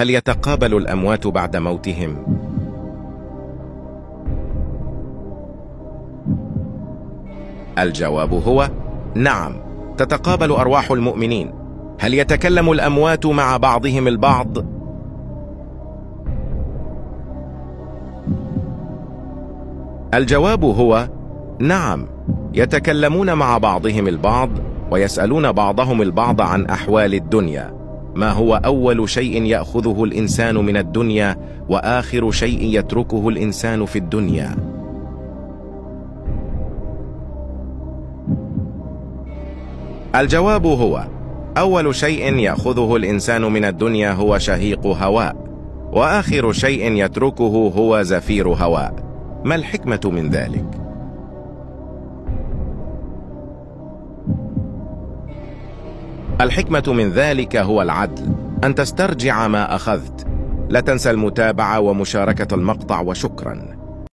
هل يتقابل الأموات بعد موتهم؟ الجواب هو نعم تتقابل أرواح المؤمنين هل يتكلم الأموات مع بعضهم البعض؟ الجواب هو نعم يتكلمون مع بعضهم البعض ويسألون بعضهم البعض عن أحوال الدنيا ما هو أول شيء يأخذه الإنسان من الدنيا وآخر شيء يتركه الإنسان في الدنيا الجواب هو أول شيء يأخذه الإنسان من الدنيا هو شهيق هواء وآخر شيء يتركه هو زفير هواء ما الحكمة من ذلك؟ الحكمة من ذلك هو العدل أن تسترجع ما أخذت. لا تنسى المتابعة ومشاركة المقطع وشكراً.